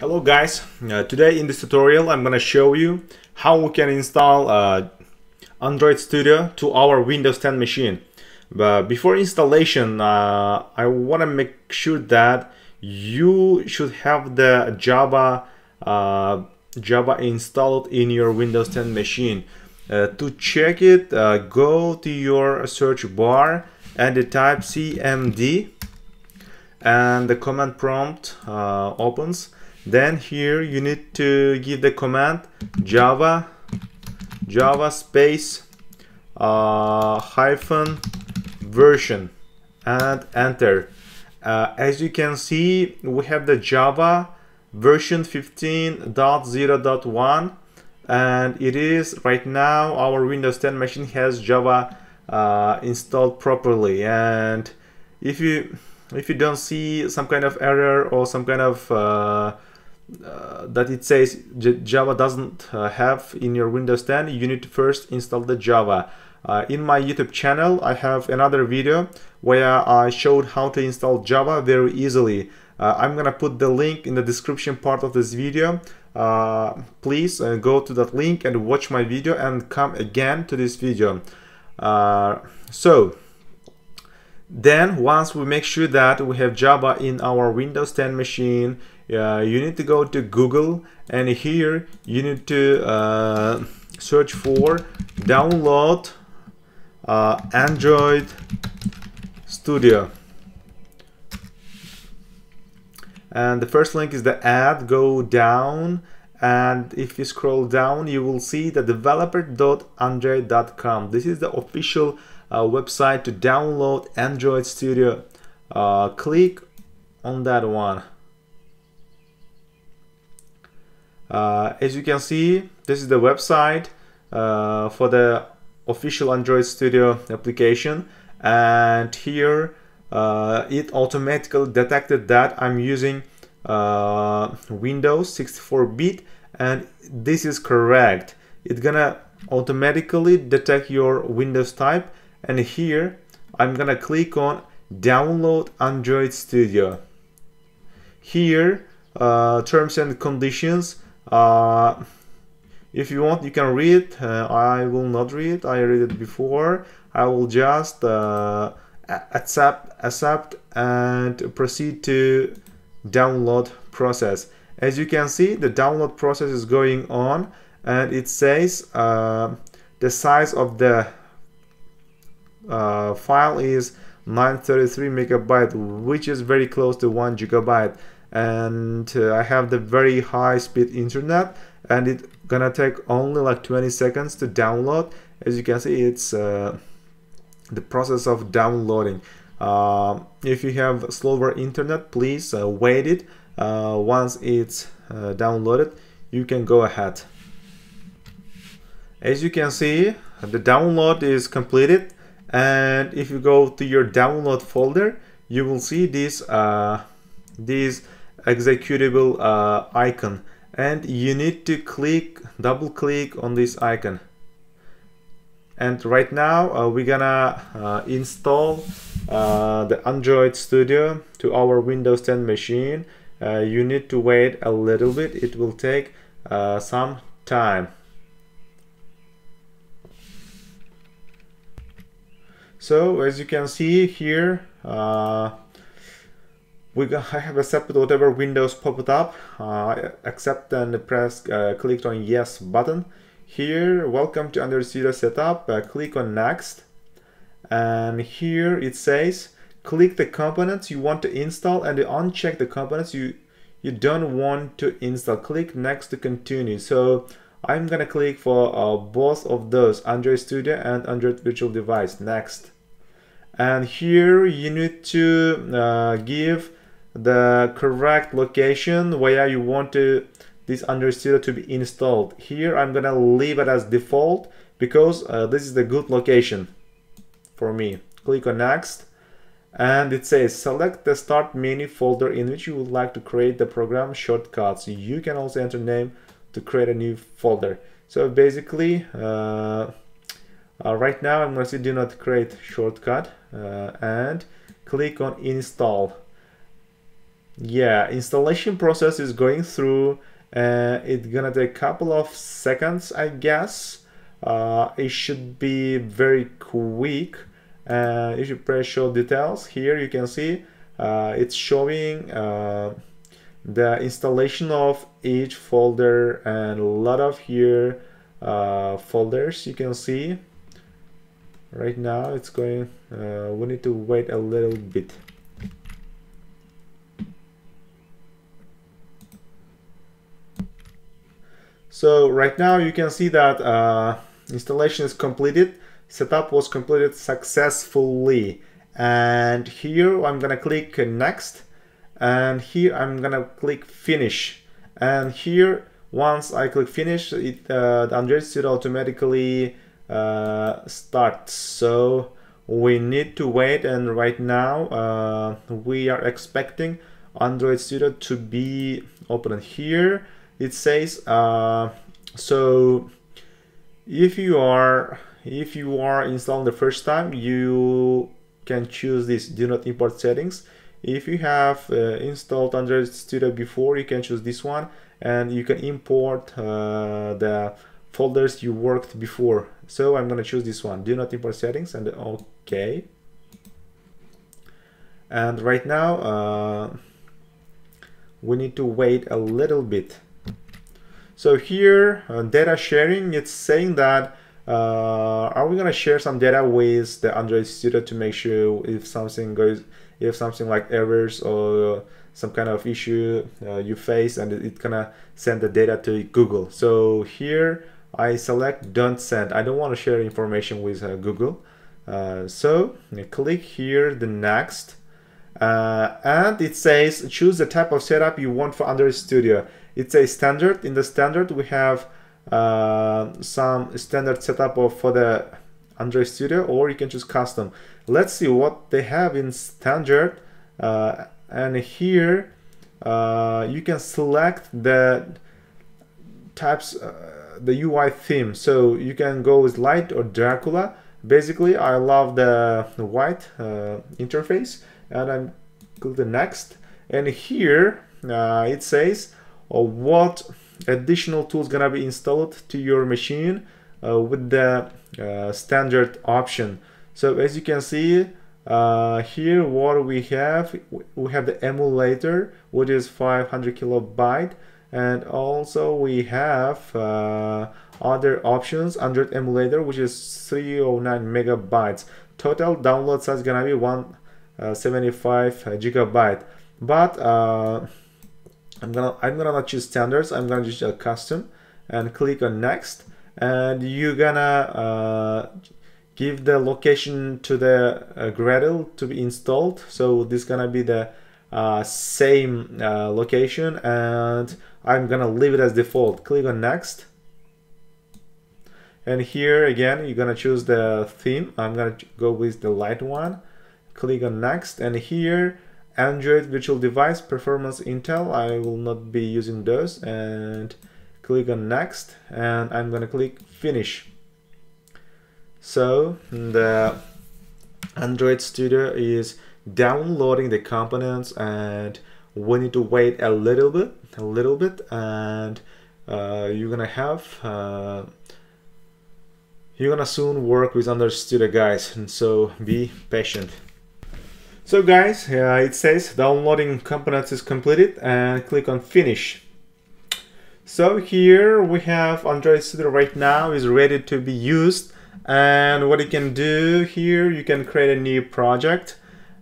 Hello guys, uh, today in this tutorial I'm gonna show you how we can install uh, Android Studio to our Windows 10 machine. But before installation, uh, I wanna make sure that you should have the Java uh, Java installed in your Windows 10 machine. Uh, to check it, uh, go to your search bar and type cmd and the command prompt opens then here you need to give the command java java space uh, hyphen version and enter. Uh, as you can see we have the java version 15.0.1 and it is right now our windows 10 machine has java uh, installed properly. And if you if you don't see some kind of error or some kind of uh, that it says Java doesn't uh, have in your Windows 10, you need to first install the Java. Uh, in my YouTube channel, I have another video where I showed how to install Java very easily. Uh, I'm gonna put the link in the description part of this video. Uh, please uh, go to that link and watch my video and come again to this video. so, then once we make sure that we have Java in our Windows 10 machine, you need to go to Google and here you need to uh, search for download uh, Android Studio. And the first link is the ad. Go down and if you scroll down you will see the developer.android.com this is the official uh, website to download Android Studio. Uh, click on that one Uh, as you can see, this is the website uh, for the official Android Studio application and here uh, it automatically detected that I'm using uh, Windows 64-bit and this is correct. It's gonna automatically detect your Windows type and here I'm gonna click on download Android Studio. Here uh, terms and conditions uh, if you want, you can read. Uh, I will not read. I read it before. I will just uh, accept, accept, and proceed to download process. As you can see, the download process is going on, and it says uh, the size of the uh, file is 933 megabyte, which is very close to one gigabyte and uh, I have the very high speed internet and it's gonna take only like 20 seconds to download. As you can see it's uh, the process of downloading. Uh, if you have slower internet please uh, wait it. Uh, once it's uh, downloaded you can go ahead. As you can see the download is completed and if you go to your download folder you will see this these executable uh, icon. And you need to click double click on this icon. And right now uh, we're gonna uh, install uh, the Android Studio to our Windows 10 machine. Uh, you need to wait a little bit. It will take uh, some time. So as you can see here we I have accepted whatever windows popped up. Uh, accept and press uh, click on yes button. Here, welcome to Android Studio setup. Uh, click on next, and here it says click the components you want to install and uncheck the components you you don't want to install. Click next to continue. So I'm gonna click for uh, both of those Android Studio and Android Virtual Device. Next. And here you need to uh, give the correct location where you want to this Android Studio to be installed. Here I'm gonna leave it as default because uh, this is the good location for me. Click on next and it says select the start menu folder in which you would like to create the program shortcuts. You can also enter name to create a new folder. So basically uh, uh, right now I'm to say do not create shortcut uh, and click on install yeah installation process is going through uh, it's gonna take a couple of seconds I guess. Uh, it should be very quick. Uh, if you press show details. Here you can see uh, it's showing uh, the installation of each folder and a lot of here uh, folders you can see. Right now it's going uh, we need to wait a little bit so right now you can see that uh, installation is completed. Setup was completed successfully. And here I'm gonna click next. And here I'm gonna click finish. And here once I click finish it uh, the Android Studio automatically uh, starts. So we need to wait and right now uh, we are expecting Android Studio to be open here it says uh, so if you are if you are installing the first time you can choose this do not import settings. If you have uh, installed Android Studio before you can choose this one and you can import uh, the folders you worked before. So I'm gonna choose this one do not import settings and okay and right now uh, we need to wait a little bit so here uh, data sharing it's saying that uh, are we gonna share some data with the Android Studio to make sure if something goes if something like errors or some kind of issue uh, you face and it gonna send the data to Google. So here I select don't send. I don't want to share information with uh, Google. Uh, so click here the next uh, and it says choose the type of setup you want for Android Studio it's a standard. In the standard we have uh, some standard setup of for the Android Studio or you can choose custom. Let's see what they have in standard uh, and here uh, you can select the types uh, the UI theme. So you can go with light or Dracula. Basically I love the, white uh, interface and I'm click the next. And here uh, it says what additional tools gonna be installed to your machine uh, with the uh, standard option. So as you can see uh, here what we have we have the emulator which is 500 kilobyte and also we have uh, other options Android emulator which is 309 megabytes. Total download size gonna be 175 uh, gigabyte. But uh, I'm gonna I'm gonna not choose standards. I'm gonna choose a custom and click on next. And you're gonna uh, give the location to the uh, Gradle to be installed. So this gonna be the uh, same uh, location. And I'm gonna leave it as default. Click on next. And here again you're gonna choose the theme. I'm gonna go with the light one. Click on next. And here Android virtual device performance Intel. I will not be using those. And click on next and I'm gonna click finish. So the Android Studio is downloading the components and we need to wait a little bit a little bit and uh, you're gonna have uh, you're gonna soon work with Android Studio guys. And so be patient so guys, uh, it says downloading components is completed and click on finish. So here we have Android Studio right now is ready to be used and what you can do here you can create a new project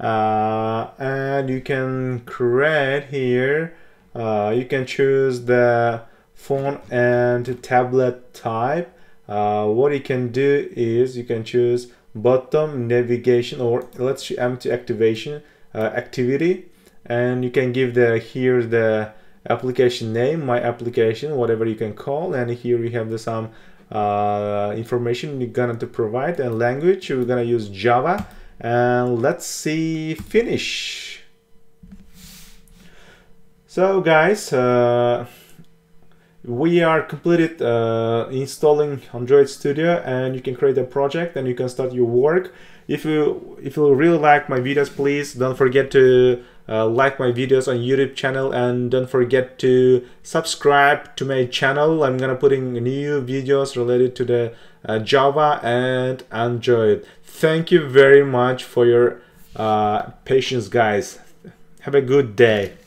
uh, and you can create here uh, you can choose the phone and tablet type uh, what you can do is you can choose bottom navigation or let's see empty activation uh, activity. And you can give the here the application name my application whatever you can call. And here we have the some uh, information you're gonna to provide and language. We're gonna use Java. And let's see finish. So guys uh, we are completed uh, installing Android Studio and you can create a project and you can start your work. If you if you really like my videos, please don't forget to uh, like my videos on YouTube channel and don't forget to subscribe to my channel. I'm gonna putting new videos related to the uh, Java and Android. Thank you very much for your uh, patience, guys. Have a good day.